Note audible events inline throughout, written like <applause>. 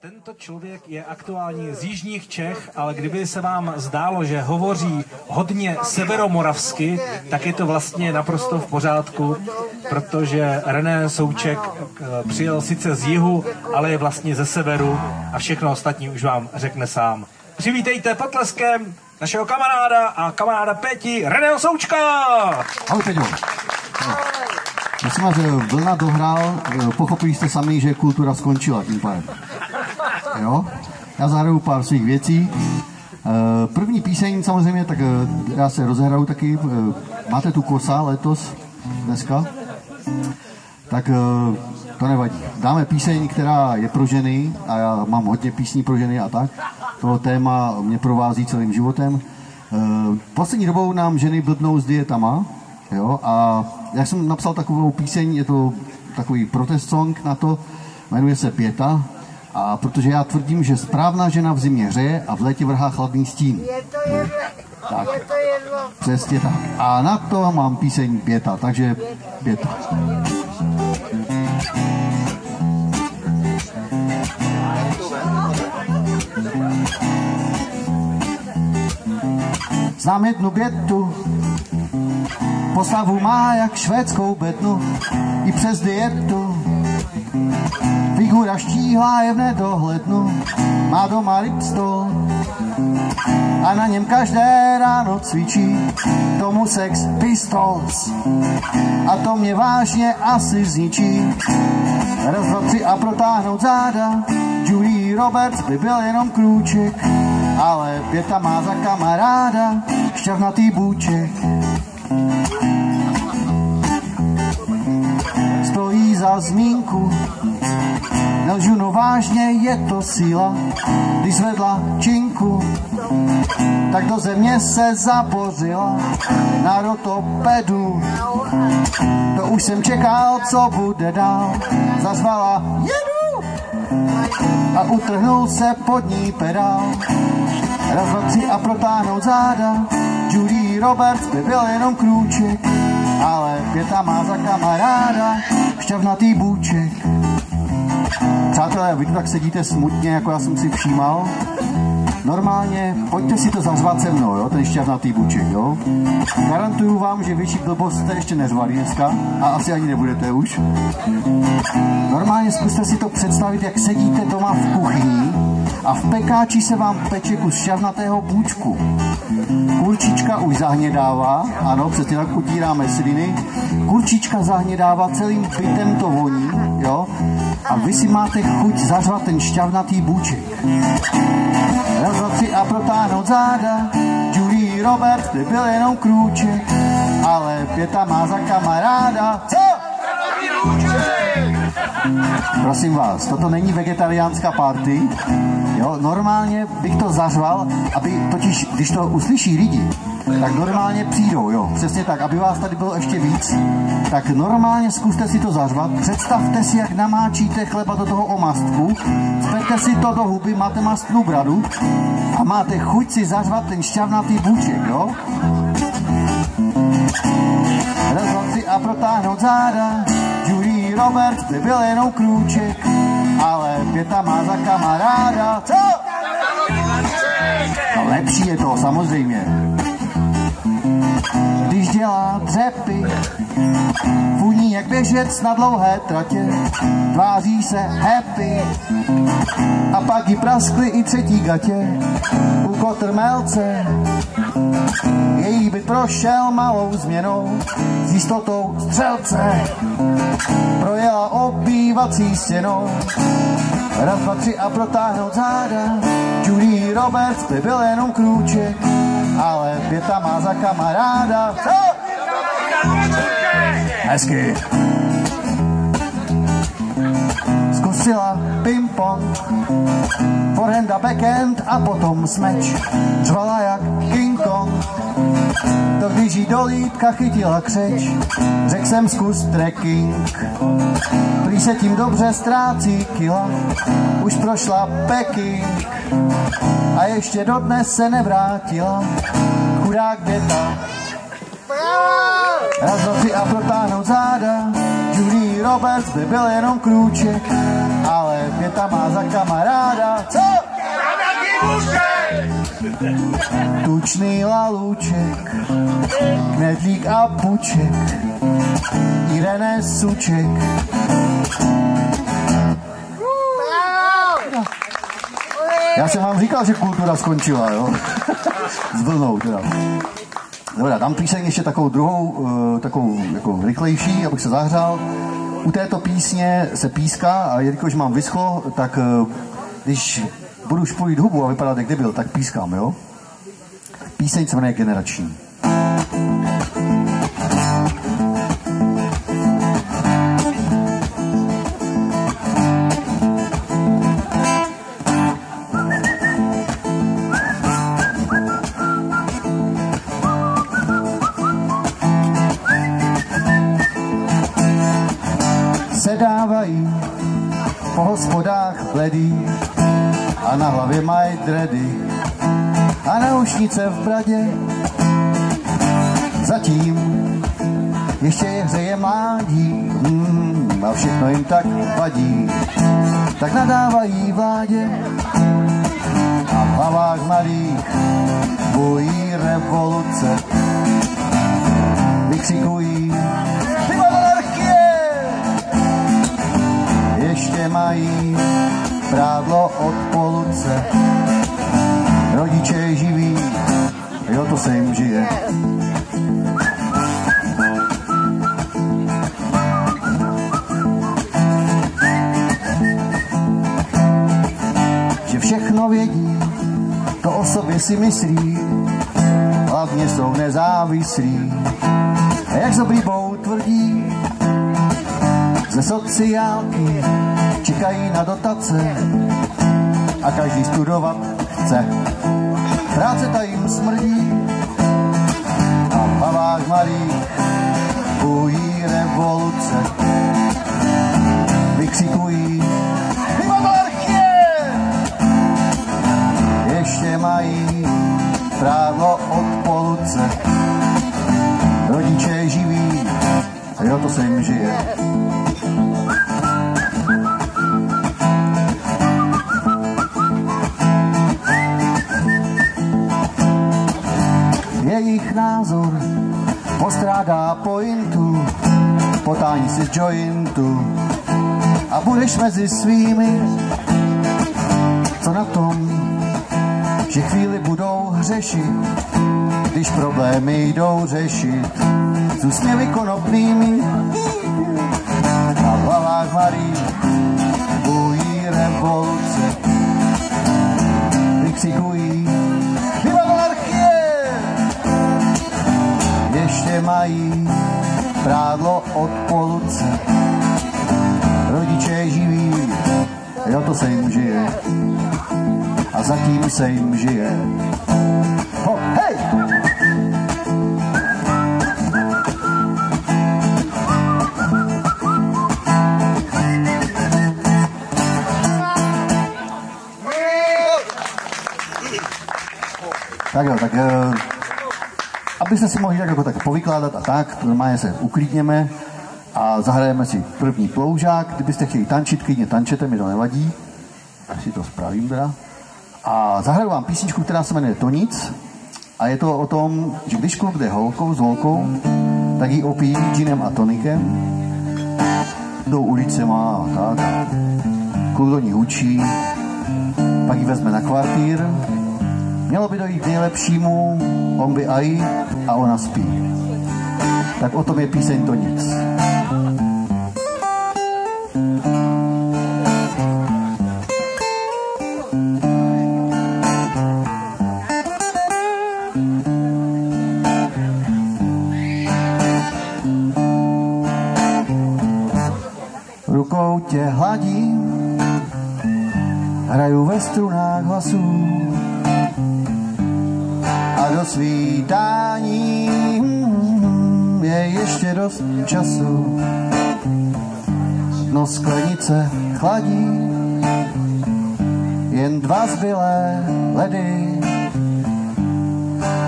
Tento člověk je aktuálně z jižních Čech, ale kdyby se vám zdálo, že hovoří hodně severomoravsky, tak je to vlastně naprosto v pořádku, protože René Souček eh, přijel sice z jihu, ale je vlastně ze severu a všechno ostatní už vám řekne sám. Přivítejte potleskem našeho kamaráda a kamaráda Peti, Reného Součka! Ahoj Peťo. Prosím vás, vlna dohrál, pochopili jste sami, že kultura skončila tím pádem. Jo? Já zahraju pár svých věcí. Eh, První píseň samozřejmě, tak eh, já se rozehraju taky. Eh, Máte tu kosa letos, dneska? Tak to nevadí. Dáme píseň, která je pro ženy a já mám hodně písní pro ženy a tak. To téma mě provází celým životem. Poslední dobou nám ženy blbnou s dietama, jo, a já jsem napsal takovou píseň, je to takový protest song na to, jmenuje se Pěta, a protože já tvrdím, že správná žena v zimě hřeje a v létě vrhá chladný stín. Je to jedno. Tak. Je to jedno. Přesně tak. A na to mám píseň Pěta, takže Pěta. Znám jednu bětu, postavu má jak švédskou bednu, i přes dietu. Figura štíhlá je v nedohlednu, má doma rybstol a na něm každé ráno cvičí tomu sex pistols. A to mě vážně asi zničí. Raz, dva, tři a protáhnout záda. Julie Roberts by byl jenom krůček, ale pěta má za kamaráda šťavnatý bůček. Za zmínku, nelžu, no vážně je to síla, když zvedla činku, tak do země se zapořila na rotopedu. To už jsem čekal, co bude dál, zazvala jedu! A utrhnul se pod ní pedál. Raz, dva, tři a protáhnout záda, Judy Roberts by byl jenom krůček, ale pěta má za kamaráda šťavnatý bůček. Přátelé, vy tak sedíte smutně, jako já jsem si všímal. Normálně, pojďte si to zařvat se mnou, jo, ten šťavnatý buček, jo. Garantuju vám, že větší blbost jste ještě neřvali dneska a asi ani nebudete už. Normálně zkuste si to představit, jak sedíte doma v kuchyni a v pekáči se vám peče kus šťavnatého bůčku. Kurčička už zahnědává, ano, přesně tak utíráme sliny. Kurčička zahnědává celým bytem to voní, jo. A vy si máte chuť zařvat ten šťavnatý bůček. Raz, dva, tři a protáhnout záda. Julie Robert by byl jenom krůček, ale pěta má za kamaráda. Co? Prosím vás, toto není vegetariánská party. Jo, normálně bych to zařval, aby totiž, když to uslyší lidi, tak normálně přijdou, jo, přesně tak, aby vás tady bylo ještě víc, tak normálně zkuste si to zařvat, představte si, jak namáčíte chleba do toho omastku, spete si to do huby, máte mastnou bradu a máte chuť si zařvat ten šťavnatý bůček, jo. Si a protáhnout záda, Julie Robert by byl jenom krůček, ale pěta má za kamaráda, co? No, lepší je to, samozřejmě když dělá dřepy. Funí jak běžec na dlouhé tratě, tváří se happy. A pak jí praskly i třetí gatě u kotrmelce. Její by prošel malou změnou s jistotou střelce. Projela obývací stěnou, raz, dva, tři a protáhnout záda. Julie Roberts by byl jenom krůček, ale pěta má za kamaráda. Co? Hezky. Zkusila ping-pong, forehand a backhand a potom smeč. Řvala jak King to když jí do lítka chytila křeč. Řekl jsem zkus trekking, prý se tím dobře ztrácí kila. Už prošla Peking a ještě dodnes se nevrátila. Chudák běta. Raz, tři a protáhnout záda. Julie Roberts by byl jenom krůček, ale Pěta má za kamaráda, co? Tučný lalůček, knedlík a puček, Irene Suček. Já jsem vám říkal, že kultura skončila, jo? S vlnou teda. Dobrá, dám píseň ještě takovou druhou, uh, takovou jako rychlejší, abych se zahřál. U této písně se píská a jelikož mám vyschlo, tak uh, když budu špolit hubu a vypadat jak debil, tak pískám, jo? Píseň se jmenuje Generační. Sedávají po hospodách bledý a na hlavě mají dredy a naušnice v bradě. Zatím ještě je hřeje mládí mm, a všechno jim tak vadí. Tak nadávají vládě a v hlavách malých bojí revoluce. Vykřikují! Ještě mají prádlo od poluce. Rodiče živí, jo, to se jim žije. Že všechno vědí, to o sobě si myslí, hlavně jsou nezávislí. A jak s oblíbou tvrdí, ze sociálky čekají na dotace a každý studovat chce. Práce ta jim smrdí a v hlavách malých bují revoluce. Vykřikují monarchie! Ještě mají právo od poluce. Rodiče živí, jo, to se jim žije. Jointu a budeš mezi svými, co na tom, že chvíli budou hřešit, když problémy jdou řešit s úsměvy konopnými a v hlavách malý bují revoluce. Vykřikují Viva monarchie! ještě mají prádlo od poluce. Rodiče živí, jo, to se jim žije. A zatím se jim žije. Ho, hej! Tak jo, tak eh, abyste si mohli tak jako tak povykládat a tak, normálně se uklidněme a zahrajeme si první ploužák. Kdybyste chtěli tančit, klidně tančete, mi to nevadí. Tak si to spravím teda. A zahraju vám písničku, která se jmenuje Tonic. A je to o tom, že když kluk jde holkou s holkou, tak ji opíjí ginem a tonikem. Jdou ulicema a tak. Kluk do ní hučí, pak ji vezme na kvartír, Mělo by dojít k nejlepšímu, on by aj a ona spí. Tak o tom je píseň to nic. Dost času. No sklenice chladí, jen dva zbylé ledy.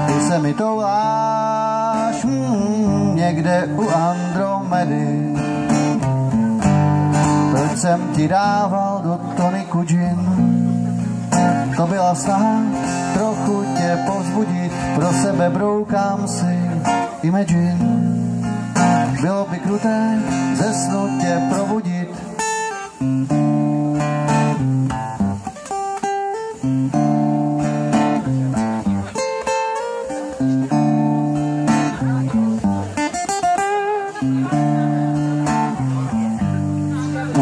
Ty se mi touláš mm, někde u Andromedy. proč jsem ti dával do toniku gin. To byla snaha trochu tě povzbudit, pro sebe broukám si Imagine. Bylo by kruté ze snu tě probudit,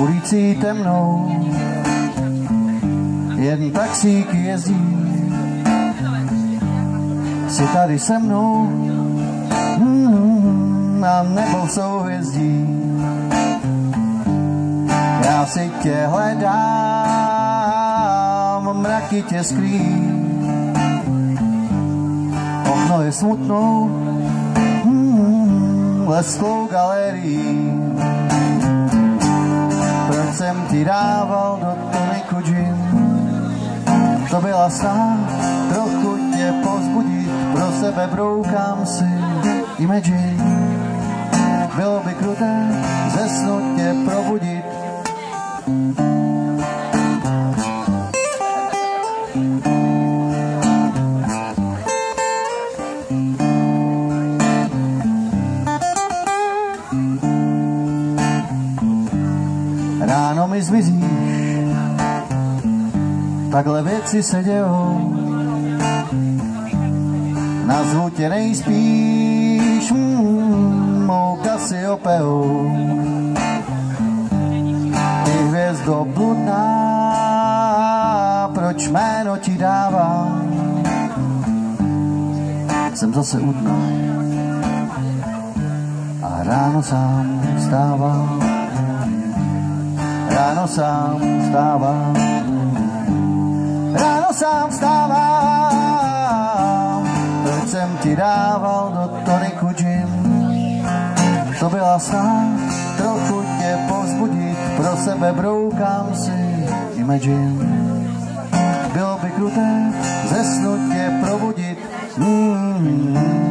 ulicí temnou jen taxík jezdí. Jsi tady se mnou? Mm, a nebo souhvězdí. Já si tě hledám, mraky tě skrý. Okno je smutnou, mm, lesklou galerii. Proč jsem ti dával do toniku gin? To byla snaha trochu tě pozbudit, pro sebe broukám si Imagine. Bylo by kruté ze snu tě probudit, ráno mi zmizíš, takhle věci se dějou. Nazvu tě nejspíš Cassiopeou. Ty hvězdo bludná, proč jméno ti dávám? Jsem zase u dna a ráno sám vstávám. Ráno sám vstávám. Ráno sám vstávám. Proč jsem ti dával do gin? To byla snaha trochu tě povzbudit, pro sebe broukám si Imagine. Bylo by kruté ze snu tě probudit. Mm-hmm. Děkuji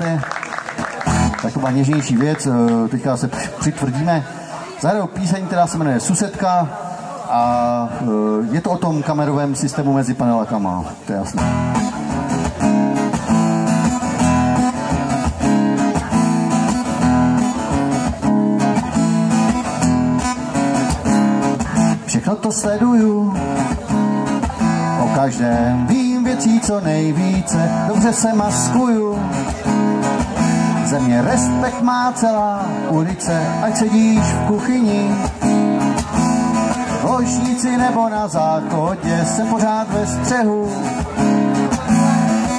mnohokrát. Taková něžnější věc, eh, teďka se při- přitvrdíme. Zahraju píseň, která se jmenuje Susedka a eh, je to o tom kamerovém systému mezi panelakama, to je jasné. Všechno to sleduju, o každém vím věcí co nejvíce, dobře se maskuju. Země respekt má celá ulice, ať sedíš v kuchyni. V ložnici nebo na záchodě jsem pořád ve střehu.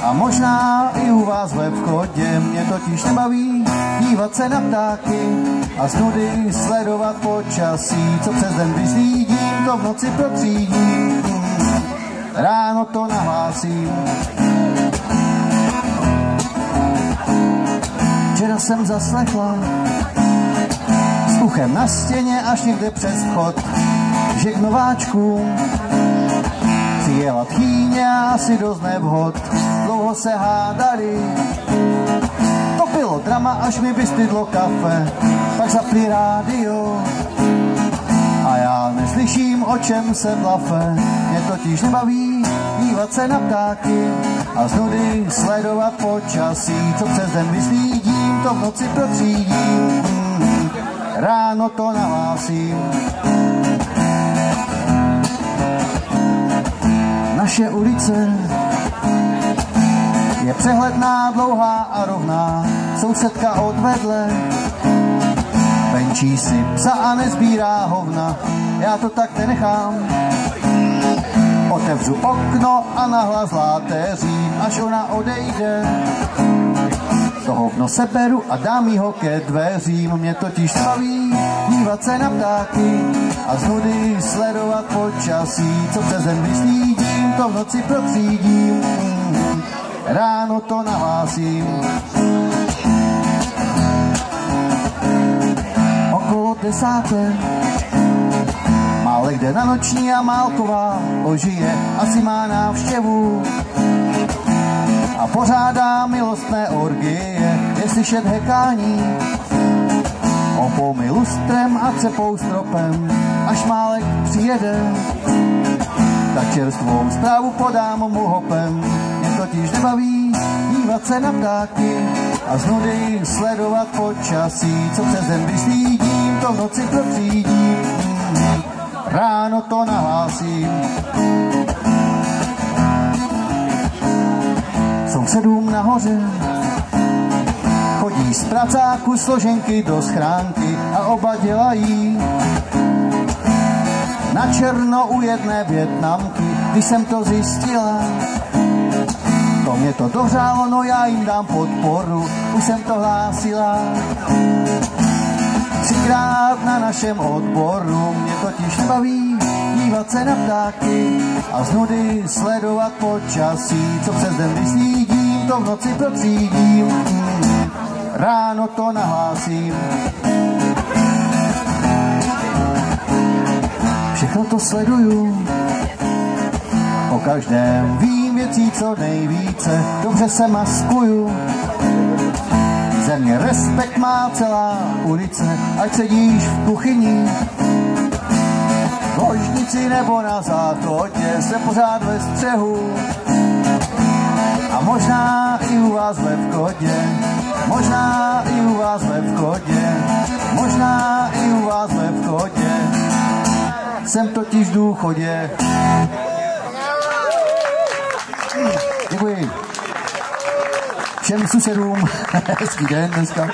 A možná i u vás ve vchodě mě totiž nebaví dívat se na ptáky a z nudy sledovat počasí, co přes den vyslídím, to v noci protřídím. Ráno to nahlásím. Včera jsem zaslechla. S uchem na stěně až někde přes vchod, že k nováčkům přijela tchýně asi dost nevhod. Dlouho se hádali, to bylo drama, až mi vystydlo kafe, pak zapli rádio. A já neslyším, o čem se blafe, mě totiž nebaví dívat se na ptáky a z nudy sledovat počasí, co přes den vyslídím, to v noci protřídím. Mm, Ráno to nahlásím. Naše ulice je přehledná, dlouhá a rovná, sousedka odvedle venčí si psa a nezbírá hovna, já to tak nenechám. Otevřu okno a nahlas láteřím, až ona odejde. To hovno seberu a dám jí ho ke dveřím. Mě totiž baví dívat se na ptáky a z nudy sledovat počasí. Co přes zem vyslídím, to v noci protřídím. Ráno to nahlásím. Okolo desáté ale kde na noční a Málková ožije, asi má návštěvu a pořádá milostné orgie, je slyšet hekání. Opomí lustrem a cepou stropem, až Málek přijede, tak čerstvou zprávu podám mu hopem. Mě totiž nebaví dívat se na ptáky a z nudy sledovat počasí, co přes zem vyslídím, to v noci protřídím ráno to nahlásím. Sousedům nahoře chodí z pracáku složenky do schránky a oba dělají na černo u jedné větnamky, když jsem to zjistila. To mě to dohřálo, no já jim dám podporu, už jsem to hlásila třikrát na našem odboru. Mě totiž baví dívat se na ptáky a z nudy sledovat počasí, co přes den vyslídím, to v noci protřídím. Ráno to nahlásím. Všechno to sleduju, o každém vím věcí co nejvíce, dobře se maskuju země respekt má celá ulice, ať sedíš v kuchyni, ložnici nebo na záchodě, se pořád ve střehu. A možná i u vás ve vkodě, možná i u vás ve vkodě, možná i u vás ve vkodě. Jsem totiž v důchodě. Děkuji všem susedům <laughs> hezký den dneska.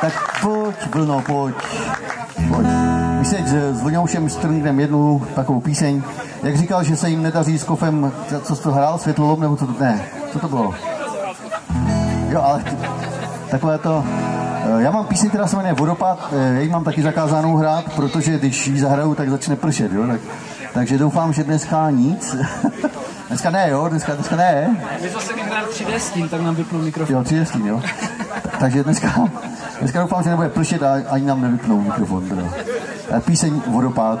Tak pojď, Vlno, pojď. My se s Vlňoušem strngneme jednu takovou píseň. Jak říkal, že se jim nedaří s kofem, co jsi to hrál, světlolom, nebo co to, ne, co to bylo? Jo, ale takové to, eh, já mám píseň, která se jmenuje Vodopad, eh, já ji mám taky zakázanou hrát, protože když ji zahraju, tak začne pršet, jo, tak, takže doufám, že dneska nic. <laughs> Dneska ne, jo? Dneska, dneska ne. My zase vyhrál 3D stín, tak nám vypnul mikrofon. Jo, 3D stín, jo. <laughs> Takže dneska, dneska doufám, že nebude pršet a ani nám nevypnou mikrofon. Teda. Píseň Vodopád.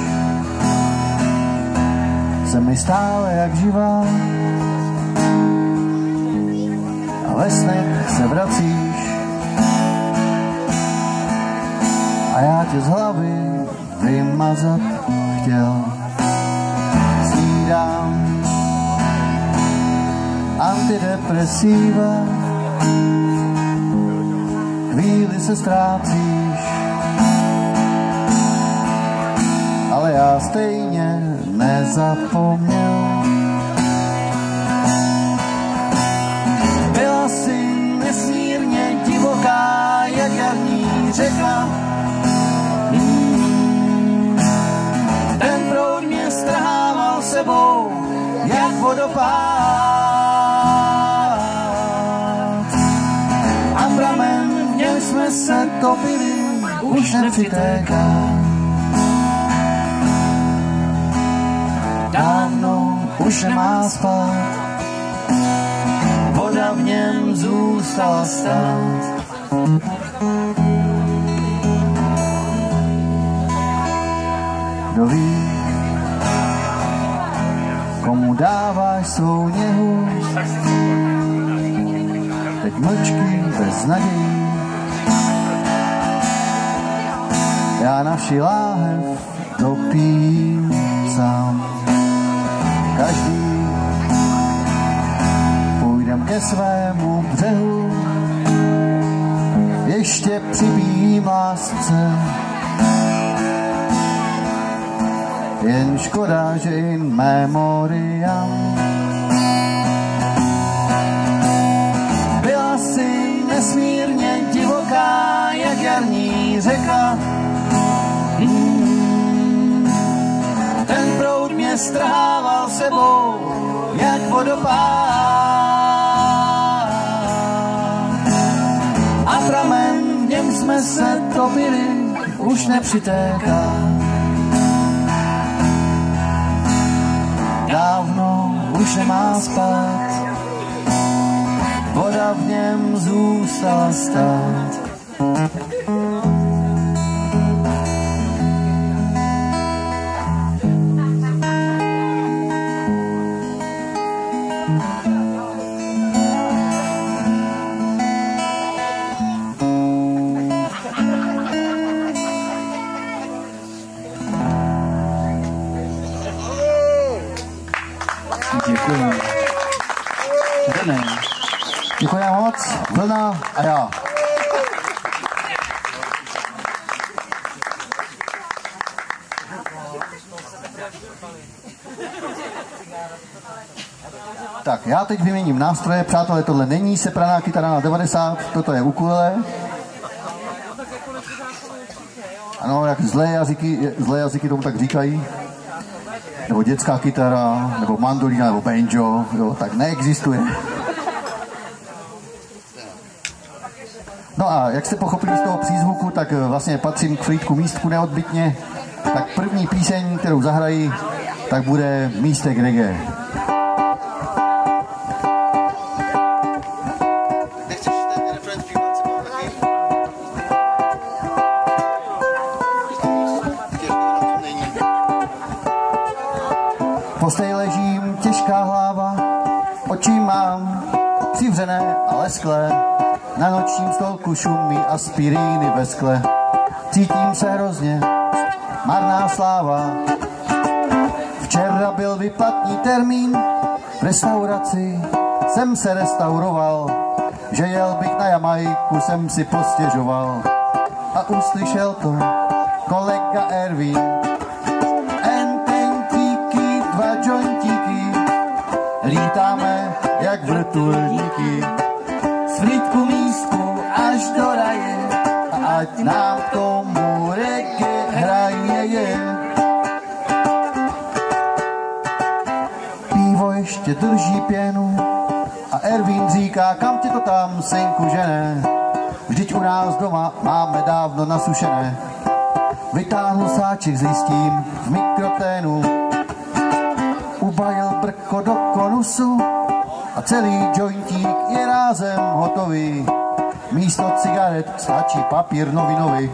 se mi stále jak živá. A ve snech se vrací já tě z hlavy vymazat chtěl. Snídám antidepresiva, chvíli se ztrácíš, ale já stejně nezapomněl. Byla si nesmírně divoká, jak jarní řeka. Ten proud mě strhával sebou, jak vodopád. A pramen, jsme se topili, už nepřitéká. Dávno už nemá spát, voda v něm zůstala stát. Kdo ví, komu dáváš svou něhu, teď mlčky bez nadějí. Já naši láhev dopím sám. Každý půjdem ke svému břehu, ještě přibíjím lásce. Jen škoda, že in memoriam byla si nesmírně divoká, jak jarní řeka. Strhával sebou, jak vodopád. A pramen, v něm jsme se topili, už nepřitéká. Dávno už nemá spát, voda v něm zůstala stát. Teď vyměním nástroje. Přátelé, tohle není sepraná kytara na 90, toto je ukulele. Ano, jak zlé jazyky, zlé jazyky tomu tak říkají. Nebo dětská kytara, nebo mandolina, nebo banjo, jo, tak neexistuje. No a jak jste pochopili z toho přízvuku, tak vlastně patřím k Frýdku místku neodbytně. Tak první píseň, kterou zahrají, tak bude Místek reggae. Hlava, oči mám přivřené a lesklé. Na nočním stolku šumí aspiríny ve skle. Cítím se hrozně, marná sláva. Včera byl vyplatní termín v restauraci, jsem se restauroval, že jel bych na Jamajku, jsem si postěžoval. A uslyšel to kolega Erwin, lítáme jak vrtulníky. Frýdku místku až do raje, ať nám tomu reggae hraje je. Pivo ještě drží pěnu a Erwin říká, kam ti to tam, synku, žene? Vždyť u nás doma máme dávno nasušené. Vytáhnu sáček s listím v mikroténu, brko do konusu a celý jointík je rázem hotový. Místo cigaret stačí papír novinový.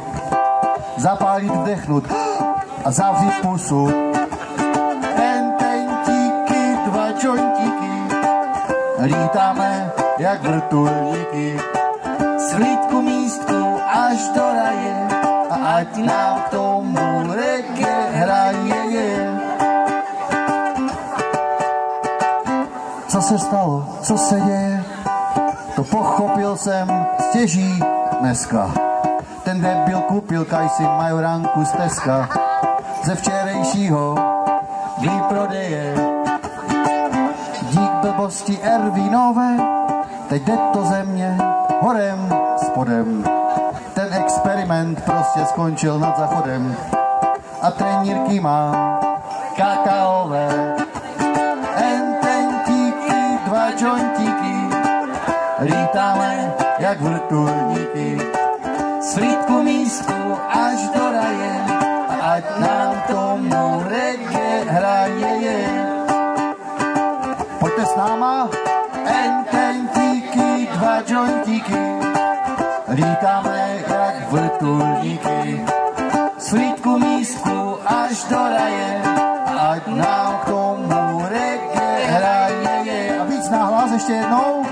Zapálit, vdechnout a zavřít pusu. Ententíky, dva jointíky, lítáme jak vrtulníky. Z hlídku místku až do raje a ať nám tomu Co se stalo, co se děje, to pochopil jsem stěží dneska. Ten debil koupil kajsi majoránku z Teska. Ze včerej včerejšího výprodeje. Dík blbosti Ervinové, teď jde to země horem, spodem. Ten experiment prostě skončil nad zachodem a trenírky má kakaové. Jak vrtulníky. Frýtku místku až do raje, ať nám tomu reggae hraje je. Pojďte s náma, ententíky, dva jointíky, lítáme jak vrtulníky. Frýtku místku až do raje, ať nám k tomu reggae hraje je. A víc nahlas ještě jednou.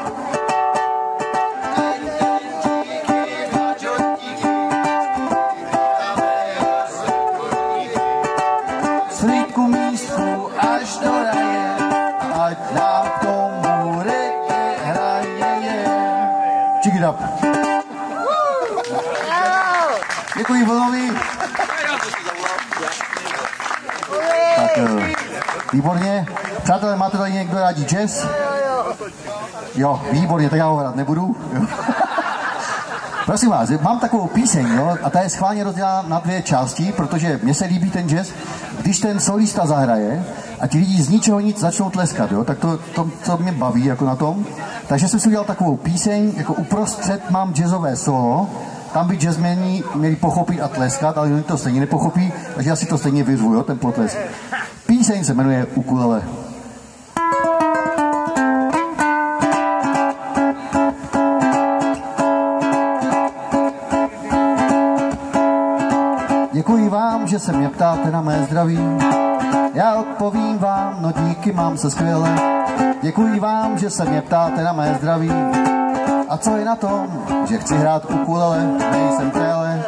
Výborně. Přátelé, máte tady někdo rádi jazz? Jo, výborně, tak já ho hrát nebudu. <laughs> Prosím vás, mám takovou píseň, jo, a ta je schválně rozdělána na dvě části, protože mně se líbí ten jazz, když ten solista zahraje a ti lidi z ničeho nic začnou tleskat, jo, tak to, to, to mě baví jako na tom. Takže jsem si udělal takovou píseň, jako uprostřed mám jazzové solo, tam by jazzmeni měli pochopit a tleskat, ale oni to stejně nepochopí, takže já si to stejně vyřvu, jo, ten potlesk. Píseň se jmenuje Ukulele. Děkuji vám, že se mě ptáte na mé zdraví. Já odpovím vám, no díky, mám se skvěle. Děkuji vám, že se mě ptáte na mé zdraví. A co je na tom, že chci hrát ukulele, nejsem tele,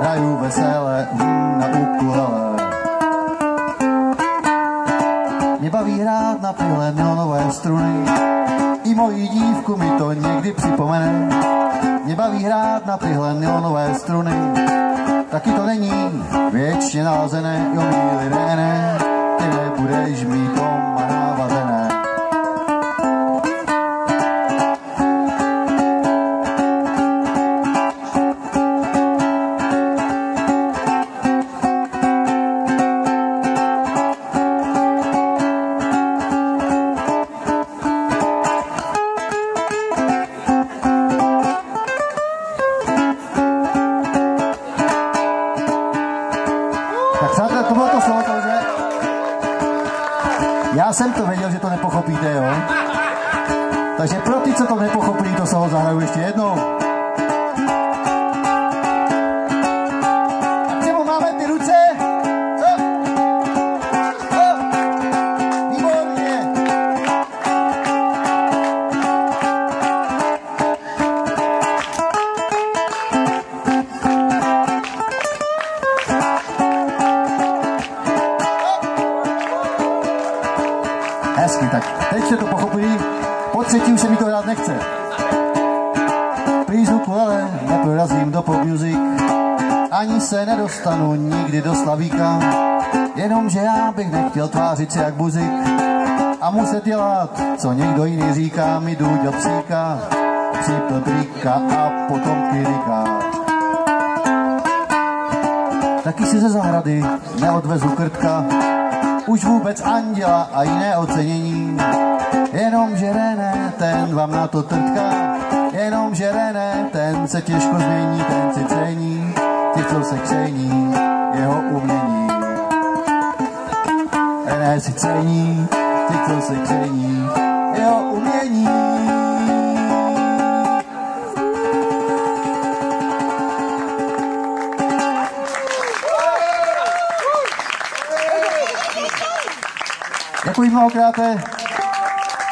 hraju veselé na ukulele. Mě baví hrát na tyhle neonové struny, i moji dívku mi to někdy připomene. Mě baví hrát na tyhle neonové struny, taky to není věčně nalazené, jo milý René, ty nebudeš mít Takže pro ty, co to nepochopí, to slovo zahraju ještě jednou. Nedostanu nikdy do slavíka. Jenomže já bych nechtěl tvářit se jak buzik. A muset dělat, co někdo jiný říká, mi jdu do psíka. Psí Petrika a potom Kyrika. Taky si ze zahrady neodvezu krtka, už vůbec anděla a jiné ocenění. Jenomže René, ten vám na to trtká, jenomže René, ten se těžko změní, ten si cení, těch, co se kření, jeho umění. René si cení, těch, co se kření, jeho umění. Děkuji mnohokrát.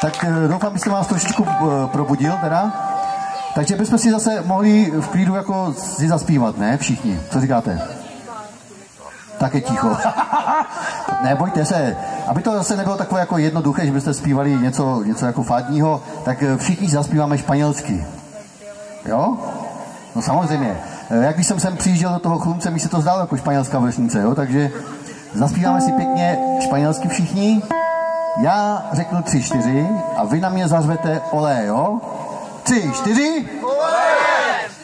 Tak eh, doufám, že jsem vás trošičku eh, probudil teda. Takže bychom si zase mohli v klidu jako si zaspívat, ne? Všichni. Co říkáte? Tak je ticho. <laughs> Nebojte se, aby to zase nebylo takové jako jednoduché, že byste zpívali něco, něco jako fádního, tak eh, všichni zaspíváme španělsky. Jo? No samozřejmě. Eh, Jak když jsem sem přijížděl do toho chlumce, mi se to zdálo jako španělská vesnice, jo? takže Zaspíváme si pěkně španělsky všichni. Já řeknu tři, čtyři a vy na mě zařvete olé, jo? Tři, čtyři.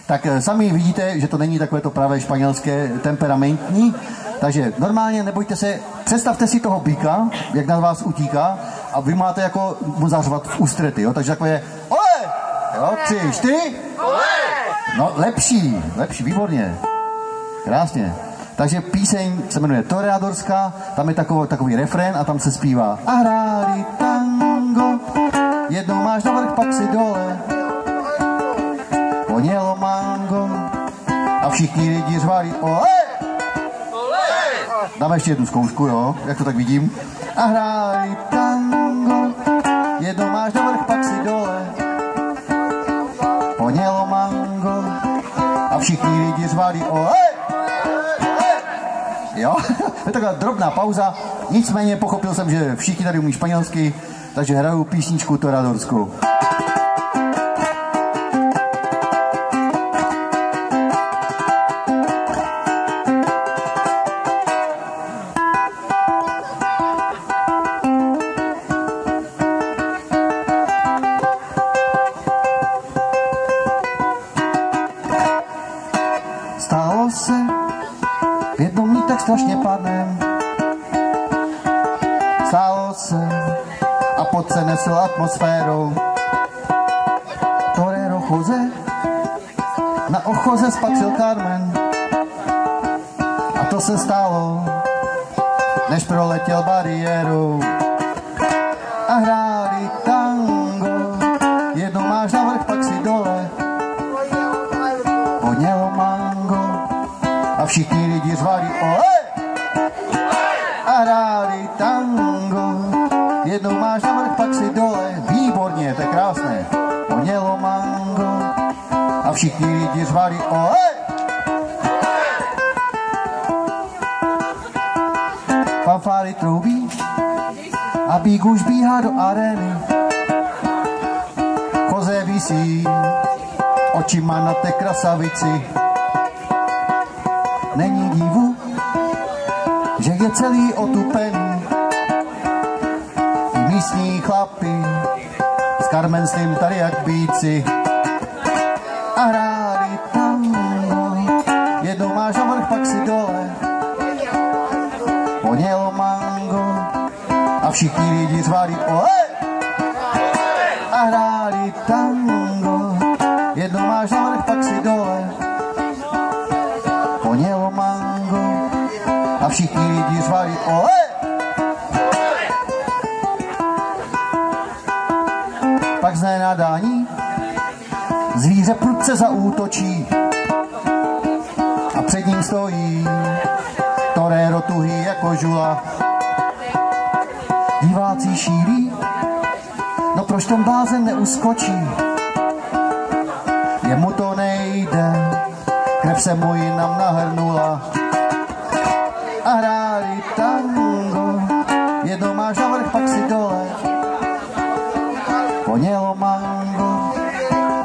Tak eh, sami vidíte, že to není takové to pravé španělské temperamentní. Takže normálně nebojte se, představte si toho býka, jak na vás utíká a vy máte jako mu zařvat v ústrety, jo? Takže takové ole, jo? Tři, čtyři. No lepší, lepší, výborně. Krásně. Takže píseň se jmenuje Toreadorská, tam je takový, takový refrén a tam se zpívá A hráli tango, jednou máš navrch, pak si dole. Ponělo mango a všichni lidi řvali ole. Dáme ještě jednu zkoušku, jo, jak to tak vidím. A hráli tango, jednou máš navrch, pak si dole. Ponělo mango a všichni lidi řvali ole. Jo, <laughs> je taková drobná pauza, nicméně pochopil jsem, že všichni tady umí španělsky, takže hraju písničku Toradorskou. Jednou máš navrch, pak si dole. Výborně, to je krásné. Ponělo mango a všichni lidi řvali ole. Fanfáry troubí a bík už bíhá do arény. Koze visí očima na té krasavici. Není divu, že je celý otupený. Místní chlapi s ním tady jak bíci. A hráli tango, jednou máš navrch, pak si dole. Ponělo mango a všichni lidi řvali ole. A hráli tango, Pak z nenadání zvíře prudce zaútočí a před ním stojí torero tuhý jako žula. Diváci šílí, no proč ten blázen neuskočí? Jemu to nejde, krev se mu jinam nahrnula. A hráli tango,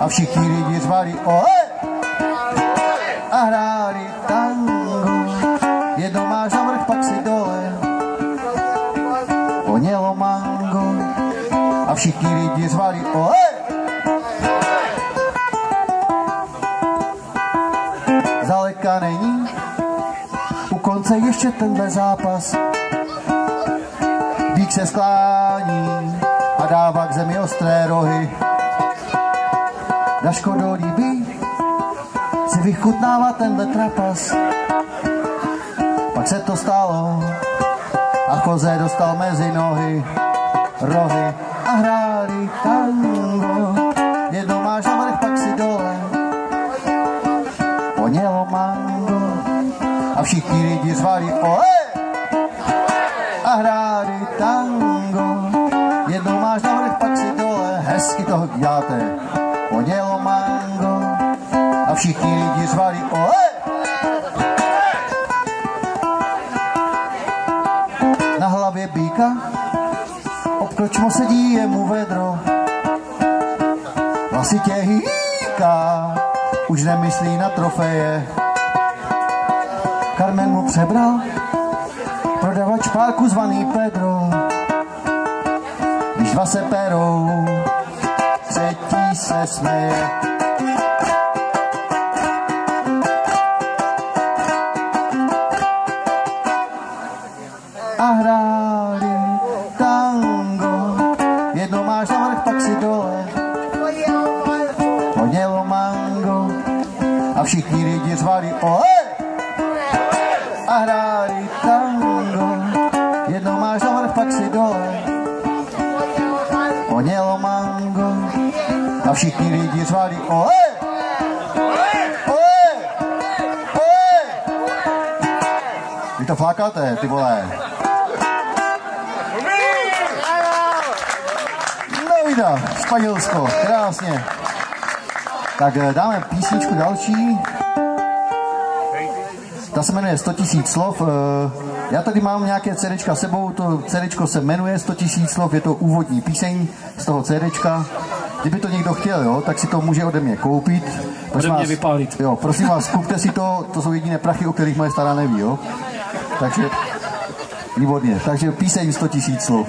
a všichni lidi řvali ole. A hráli tango, jednou máš navrch, pak si dole. Ponělo mango a všichni lidi řvali ole. Zdaleka není u konce ještě tenhle zápas. Bík se sklání a dává k zemi ostré rohy. Daško dolíbí si vychutnává tenhle trapas. Pak se to stalo a Jose dostal mezi nohy rohy a hráli tango. Jednou máš navrch, pak si dole. Ponělo mango a všichni lidi řvali ole. A hráli tango. Jednou máš navrch, pak si dole. Hezky to děláte. Ponělo všichni lidi řvali ole. Na hlavě býka obkročmo sedí jemu vedro. Hlasitě hýká, už nemyslí na trofeje. Carmen mu přebral prodavač párku zvaný Pedro. Když dva se perou, třetí se směje. Všichni lidi! Ole! Ole! Vy to flákáte, ty vole. No vida, Španělsko, krásně. Tak eh, dáme písničku další. Ta se jmenuje 100 000 slov. Eh, Já tady mám nějaké CDčka sebou, to CDčko se jmenuje 100 000 slov, je to úvodní píseň z toho CDčka. Kdyby to někdo chtěl, jo, tak si to může ode mě koupit. Prosím mě vás, vypálit. Jo, prosím vás, kupte si to, to jsou jediné prachy, o kterých moje stará neví, jo. Takže, výborně, takže píseň 100 000 slov.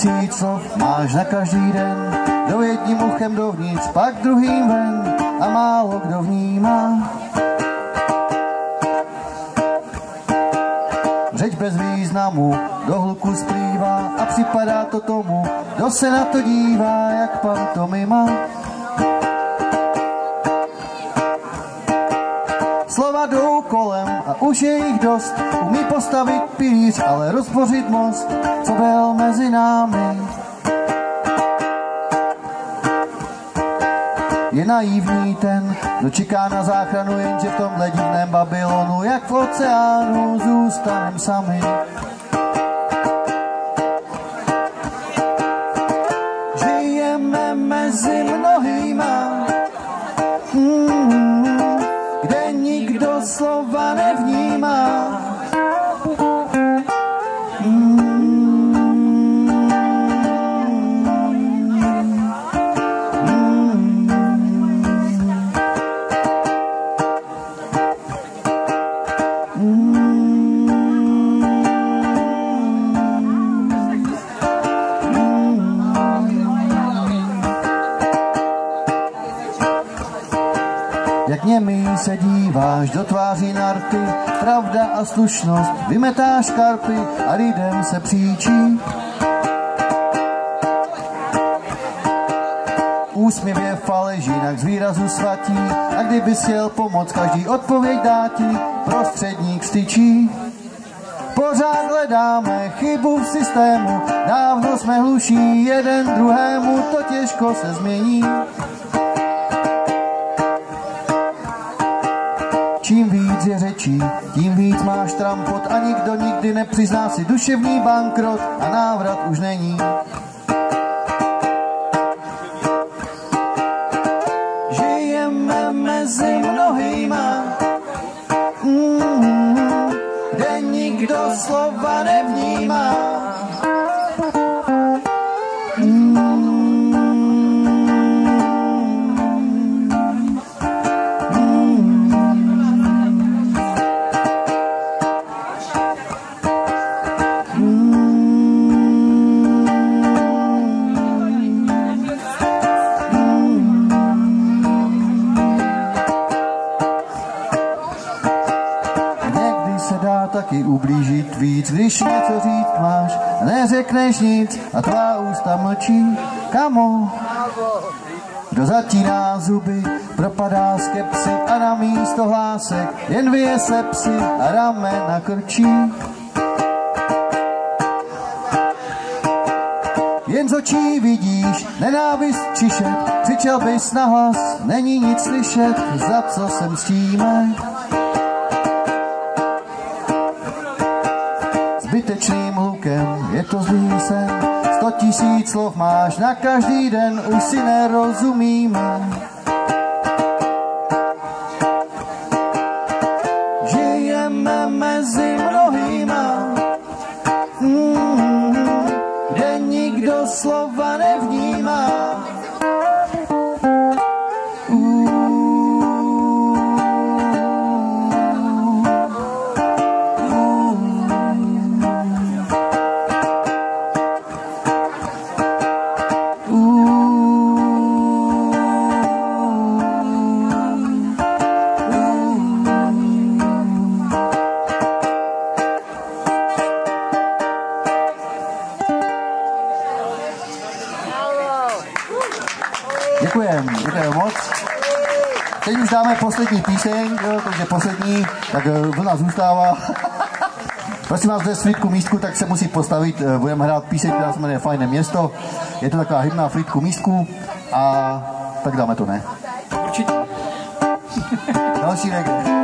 Sto tisíc slov máš na každý den, do jedním uchem dovnitř, pak druhým ven a málo kdo vnímá. Řeč bez významu do hluku splývá a připadá to tomu, kdo se na to dívá, jak pantomima. Slova jdou kolem a už je jich dost. Umí postavit pilíř, ale rozbořit most, co byl mezi námi. Je naivní ten, kdo čeká na záchranu, jenže v tomhle divném Babylonu, jak v oceánu, zůstanem sami. A slušnost, vymetáš karpy a lidem se příčí. Úsměv je faleš, jinak z výrazu svatí, a kdyby jel pomoc, každý odpověď dá ti, prostředník styčí. Pořád hledáme chybu v systému, dávno jsme hluší jeden druhému, to těžko se změní. Čím víc je řečí, tím máš trampot a nikdo nikdy nepřizná si duševní bankrot a návrat už není. Ublížit víc, když něco říct máš neřekneš nic a tvá ústa mlčí. Kamo, kdo zatíná zuby, propadá skepsy a na místo hlásek jen vyje se psy a ramena krčí. jen z očí vidíš nenávist čišet, křičel bys na hlas, není nic slyšet, za co jsem s Zbytečným hlukem je to zlý sen, sto tisíc slov máš na každý den, už si nerozumíme. Už dáme poslední píseň, jo, takže poslední, tak eh, vlna zůstává. <laughs> Prosím vás, ve svítku místku, tak se musí postavit, eh, budeme hrát píseň, která se jmenuje Fajné město. Je to taková hymna flítku místku a tak dáme to, ne? Určitě. Další reggae.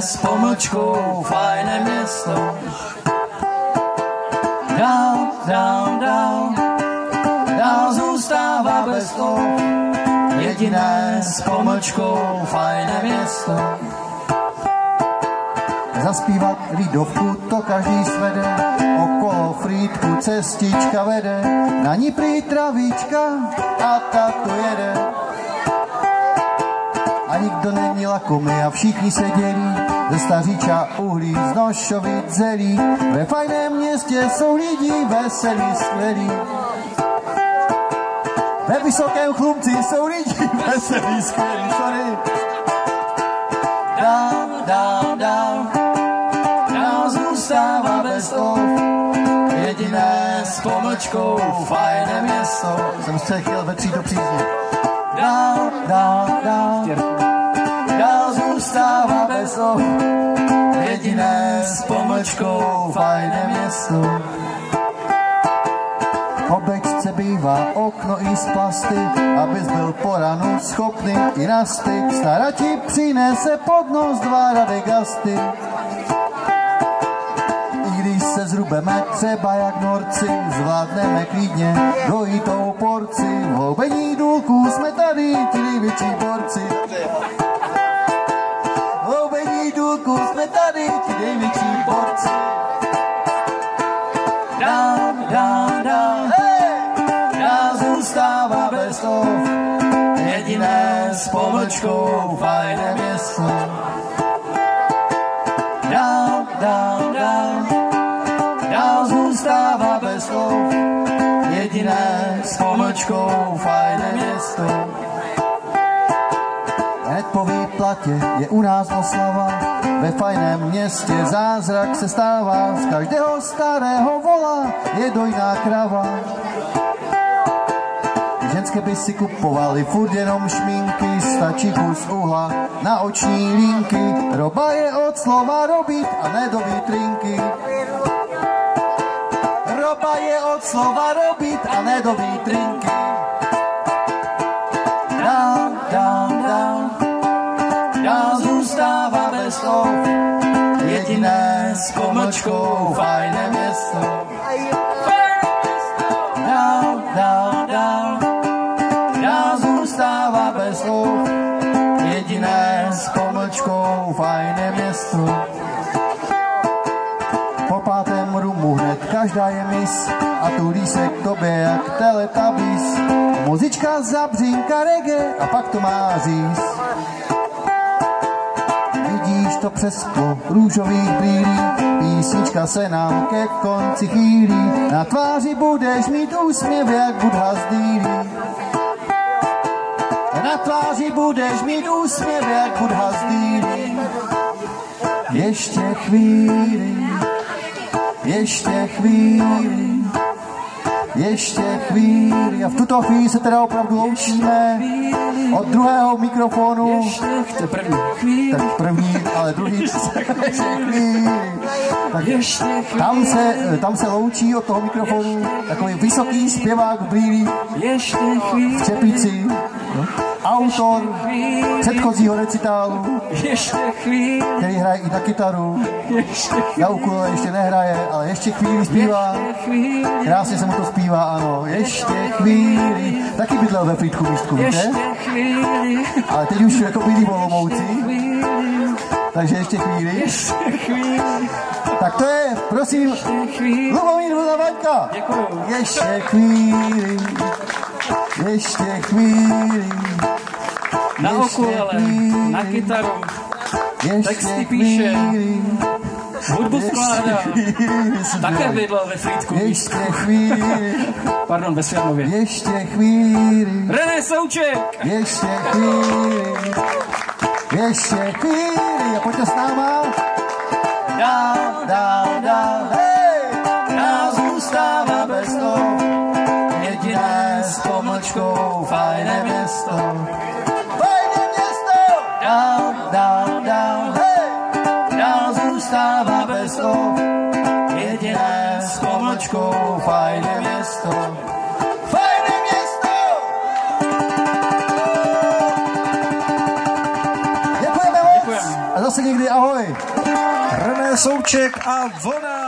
S pomlčkou fajné město. Dál, dál, dál, dál zůstává bez slov. Jediné s pomlčkou fajné město. Zaspívat lidovku to každý svede, okolo frýdku cestička vede, na ní prý travička a ta to jede. A nikdo není lakomý a všichni se dělí, ze staříča uhlí, z nošovic zelí. Ve fajném městě jsou lidi veselí, skvělí. Ve vysokém chlumci jsou lidi <laughs> veselí, skvělí, sorry. Dál, dál, dál, dál zůstává bez slov. Jediné s pomlčkou fajné město. Jsem se chtěl vetřít do přízně. Dál, dál, dál, dál slov. Jediné s pomlčkou fajné město. Po bečce bývá okno i z plasty, abys byl po ranu schopný i na styk. Stara ti přinese pod nos dva radegasty. I když se zrubeme třeba jak norci, zvládneme klidně dojitou porci. V houbení důlků jsme tady ti největší borci. Důlků jsme tady ti největší borci. Dál, dál, dál, dál zůstává bez slov. Jediné s pomlčkou fajné město. Dál, dál, dál, dál zůstává bez slov. Jediné s pomlčkou fajné město. Hned po výplatě je u nás oslava, ve fajném městě zázrak se stává, z každého starého vola je dojná krava. Ženské by si kupovali furt jenom šminky, stačí kus uhla na oční línky. Roba je od slova robit a ne do vitrinky. Roba je od slova robit a ne do pomlčkou fajné město. Dál, dál, dál, dál zůstává bez slov. Jediné s pomlčkou fajné město. Po pátém rumu hned každá je mis a tulí se k tobě jak teletabis. Muzička zabřínka reggae a pak to má říz. To přes sklo růžových brýlí, písnička se nám ke konci chýlí. Na tváři budeš mít úsměv jak Budha z dýlí. Na tváři budeš mít úsměv jak Budha z dýlí. Ještě chvíli, ještě chvíli, ještě chvíli. A v tuto chvíli se teda opravdu loučíme od druhého mikrofonu. To je první. Chvíli, Tak první, ale druhý. <laughs> Ještě. Tak ještě tam se, tam se loučí od toho mikrofonu takový vysoký zpěvák v ještě chvíli, čepici, autor předchozího recitálu, ještě chvíli, který hraje i na kytaru, ještě na ukulele ještě nehraje, ale ještě chvíli zpívá. Krásně se mu to zpívá, ano. Ještě chvíli. Taky bydlel ve Frýdku místku, víte? ještě chvíli, Ale teď už jako bydlí v Olomouci, chvíli, takže ještě chvíli. Tak to je, prosím. Lubomír. Děkuju. Ještě chvíli. Ještě chvíli. Na okulele, na kytaru, Ještě texty píše. chvíli. Hudbu skládá. Také bydlel ve Frýdku. Ještě chvíli. Pardon, ve Světlově. Ještě chvíli. René Souček! Ještě chvíli, ještě chvíli a pojďte s náma. Dál, dál, dál, pomlčkou, fajné město. Fajné město! Děkujeme moc. Děkujeme. A zase někdy ahoj. René Souček a vlna!